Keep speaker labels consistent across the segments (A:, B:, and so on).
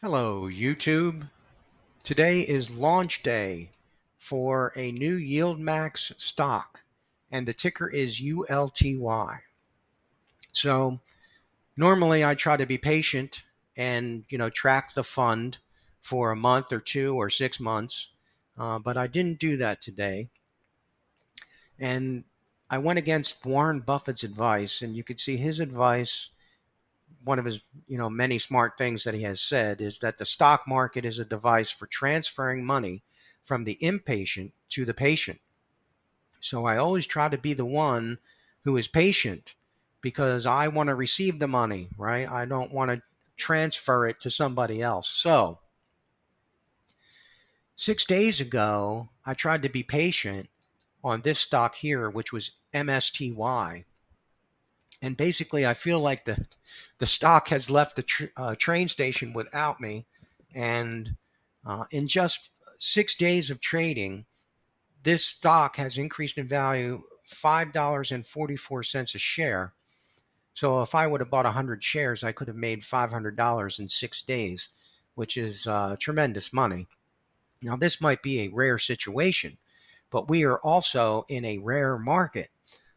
A: Hello, YouTube. Today is launch day for a new YieldMax stock, and the ticker is ULTY. So, normally I try to be patient and you know track the fund for a month or two or six months, uh, but I didn't do that today. And I went against Warren Buffett's advice, and you could see his advice one of his you know many smart things that he has said is that the stock market is a device for transferring money from the impatient to the patient. So I always try to be the one who is patient because I want to receive the money, right? I don't want to transfer it to somebody else. So 6 days ago, I tried to be patient on this stock here which was MSTY and basically I feel like the the stock has left the tr- uh, train station without me, and uh, in just six days of trading, this stock has increased in value five dollars and forty four cents a share. So if I would have bought hundred shares, I could have made five hundred dollars in six days, which is uh, tremendous money. Now this might be a rare situation, but we are also in a rare market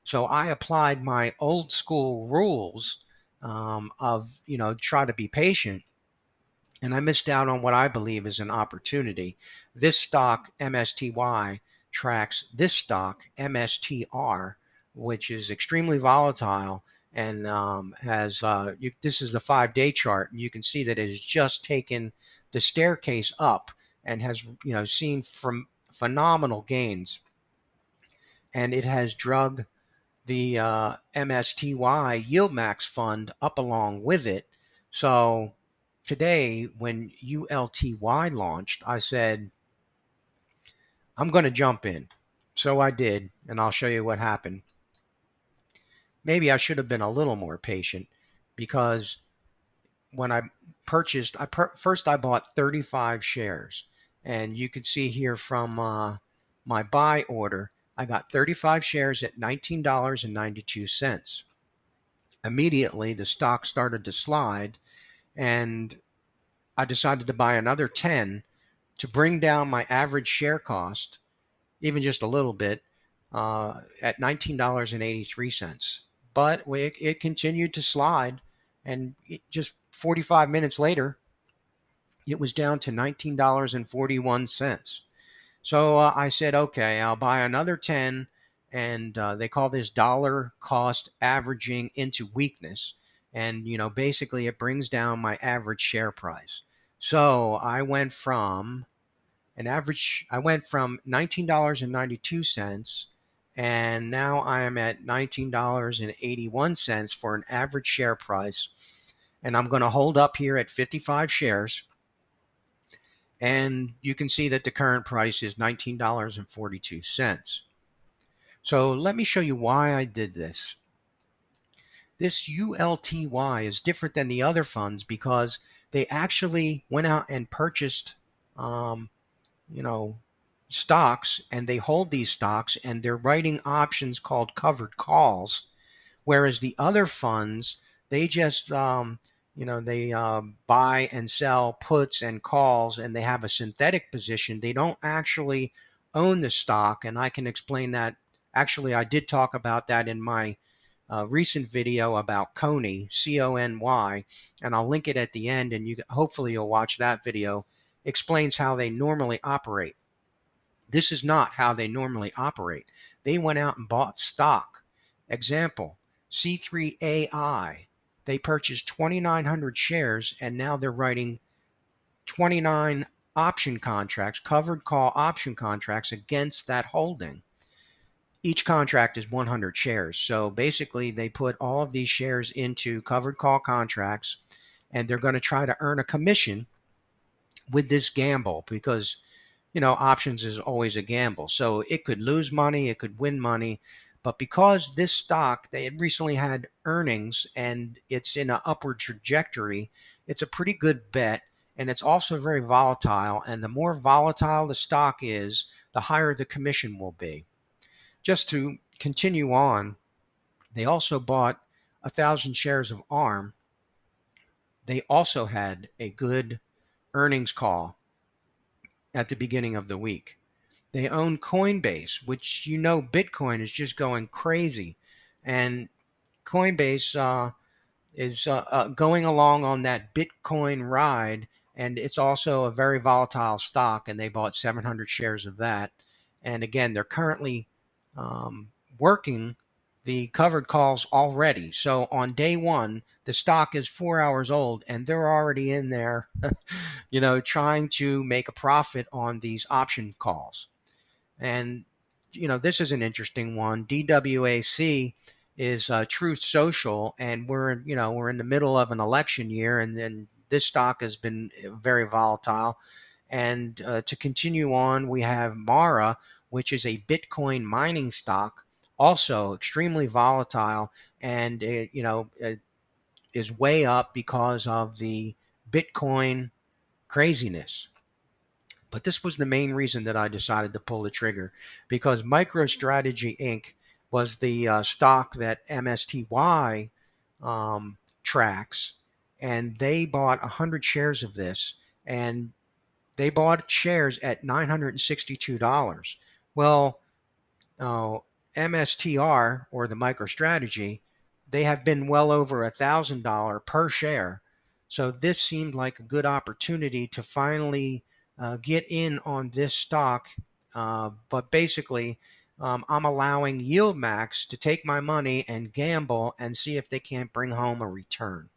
A: so I applied my old school rules um, of, you know, try to be patient. And I missed out on what I believe is an opportunity. This stock, MSTY, tracks this stock, MSTR, which is extremely volatile and um, has uh, you, this is the five day chart. And you can see that it has just taken the staircase up and has you know seen from phenomenal gains, and it has drug the uh, MSTY YieldMax fund up along with it. So today, when ULTY launched, I said, I'm going to jump in. So I did, and I'll show you what happened. Maybe I should have been a little more patient because when I purchased, I per- first I bought 35 shares, and you can see here from uh, my buy order I got 35 shares at $19.92. Immediately, the stock started to slide, and I decided to buy another 10 to bring down my average share cost, even just a little bit, uh, at $19.83. But it, it continued to slide, and just 45 minutes later, it was down to $19.41. So uh, I said, okay, I'll buy another 10. And uh, they call this dollar cost averaging into weakness. And, you know, basically it brings down my average share price. So I went from an average, I went from $19.92 and now I am at $19.81 for an average share price. And I'm going to hold up here at 55 shares and you can see that the current price is $19.42. So let me show you why I did this. This ULTY is different than the other funds because they actually went out and purchased, um, you know, stocks and they hold these stocks and they're writing options called covered calls. Whereas the other funds, they just um, you know they uh, buy and sell puts and calls and they have a synthetic position they don't actually own the stock and i can explain that actually i did talk about that in my uh, recent video about Cony, C-O-N-Y, and I'll link it at the end, and you hopefully you'll watch that video. Explains how they normally operate. This is not how they normally operate. They went out and bought stock. Example: C3AI they purchased 2,900 shares and now they're writing 29 option contracts, covered call option contracts against that holding. Each contract is 100 shares. So basically, they put all of these shares into covered call contracts and they're going to try to earn a commission with this gamble because, you know, options is always a gamble. So it could lose money, it could win money. But because this stock, they had recently had earnings and it's in an upward trajectory, it's a pretty good bet. And it's also very volatile. And the more volatile the stock is, the higher the commission will be. Just to continue on, they also bought a thousand shares of ARM. They also had a good earnings call at the beginning of the week. They own Coinbase, which you know Bitcoin is just going crazy. And Coinbase uh, is uh, uh, going along on that Bitcoin ride, and it's also a very volatile stock, and they bought 700 shares of that. And again, they're currently um, working the covered calls already. So on day one, the stock is four hours old and they're already in there, you know, trying to make a profit on these option calls. And, you know, this is an interesting one. DWAC is uh, Truth Social, and we're, you know, we're in the middle of an election year, and then this stock has been very volatile. And uh, to continue on, we have Mara, which is a Bitcoin mining stock also extremely volatile and it, you know it is way up because of the bitcoin craziness but this was the main reason that i decided to pull the trigger because microstrategy inc was the uh, stock that msty um, tracks and they bought 100 shares of this and they bought shares at $962 well uh, MSTR or the MicroStrategy, they have been well over a thousand dollar per share. So this seemed like a good opportunity to finally uh, get in on this stock. Uh, but basically, um, I'm allowing YieldMax to take my money and gamble and see if they can't bring home a return.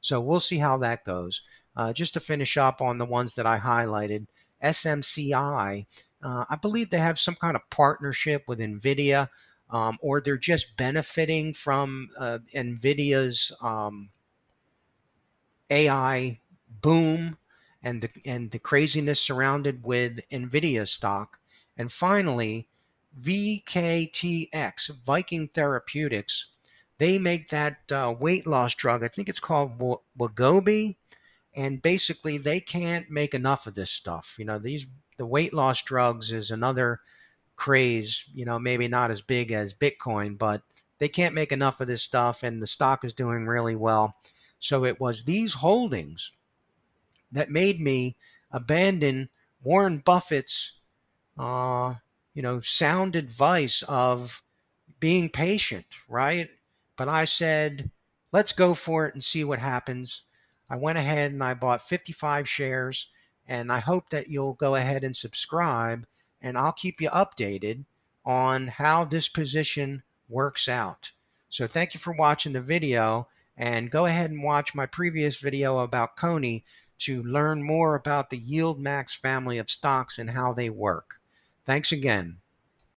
A: So we'll see how that goes. Uh, just to finish up on the ones that I highlighted, SMCI uh, I believe they have some kind of partnership with NVIDIA, um, or they're just benefiting from uh, NVIDIA's um, AI boom and the, and the craziness surrounded with NVIDIA stock. And finally, VKTX, Viking Therapeutics, they make that uh, weight loss drug. I think it's called Wegovy. And basically, they can't make enough of this stuff. You know, these the weight loss drugs is another craze, you know, maybe not as big as Bitcoin, but they can't make enough of this stuff and the stock is doing really well. So it was these holdings that made me abandon Warren Buffett's, uh, you know, sound advice of being patient, right? But I said, let's go for it and see what happens. I went ahead and I bought 55 shares and I hope that you'll go ahead and subscribe, and I'll keep you updated on how this position works out. So thank you for watching the video, and go ahead and watch my previous video about Cony to learn more about the YieldMax family of stocks and how they work. Thanks again.